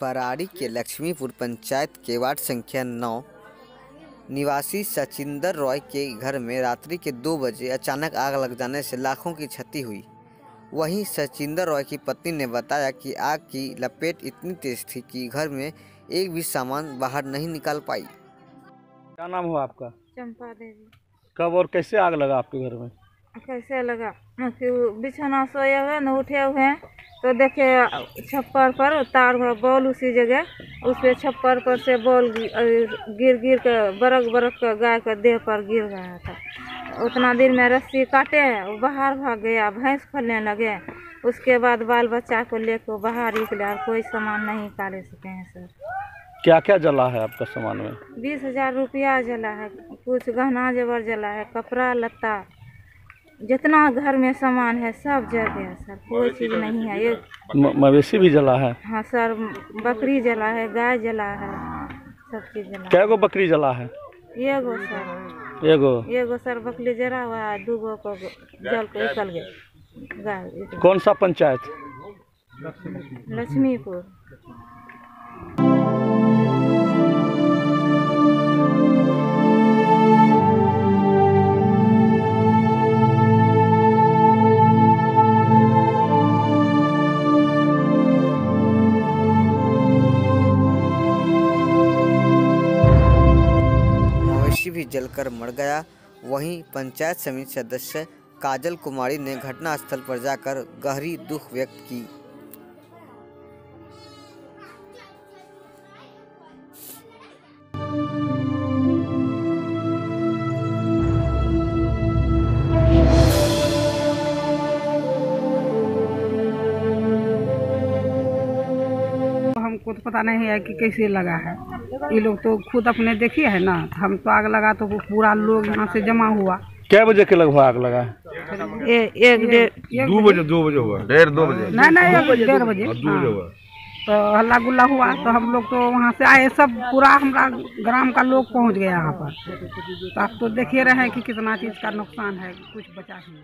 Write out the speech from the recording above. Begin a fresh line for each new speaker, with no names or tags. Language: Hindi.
बराड़ी के लक्ष्मीपुर पंचायत के वार्ड संख्या नौ, निवासी सचिंदर रॉय के घर में रात्रि के दो बजे अचानक आग लग जाने से लाखों की क्षति हुई। वहीं सचिंदर रॉय की पत्नी ने बताया कि आग की लपेट इतनी तेज थी कि घर में एक भी सामान बाहर नहीं निकाल पाई।
क्या नाम हुआ आपका?
चंपा देवी।
कब और कैसे आग लगा आपके घर में?
कैसे लगा? कि वो बिछौना सोए हुए न उठे हुए हैं तो देखे छप्पर पर तार हुआ बॉल उसी जगह उस पे छप्पर पर से बॉल गिर गिर के बरक बरक के गाय के देह पर गिर गया था। उतना देर में रस्सी काटे वो बाहर भाग गया भैंस खोलने लगे। उसके बाद बाल बच्चा को लेकर बाहर निकले और कोई सामान नहीं निकाले सके हैं सर।
क्या क्या जला है आपका सामान में?
बीस हज़ार रुपया जला है कुछ गहना जेवर जला है कपड़ा लत्ता जितना घर में सामान है सब जल गया सर। कोई चीज़ नहीं है ये
मवेशी भी जला है?
हाँ सर बकरी जला है गाय जला है सब चीज़ जला
कै गो बकरी जला है?
ये एगो सर।
एगो।
एगो सर बकरी जरा हुआ दूगो को जल के निकल गए
कौन सा पंचायत?
लक्ष्मीपुर।
भी जलकर मर गया। वहीं पंचायत समिति सदस्य काजल कुमारी ने घटनास्थल पर जाकर गहरी दुख व्यक्त की।
हमको तो पता नहीं है कि कैसे लगा है। ये लोग तो खुद अपने देखिए है ना हम तो आग लगा तो पूरा लोग यहाँ से जमा हुआ।
कै बजे के लगभग आग लगा? है
ए, एक डेढ़
दो बजे दो बजे हुआ। डेढ़ दो बजे। नहीं नहीं एक डेढ़ बजे। हाँ। तो हल्ला गुल्ला हुआ तो हम लोग तो वहाँ से आए सब पूरा हमारा ग्राम का लोग पहुँच गया यहाँ पर। तो आप तो देख ही रहे हैं कि कितना चीज़ का नुकसान है कुछ बचा ही नहीं।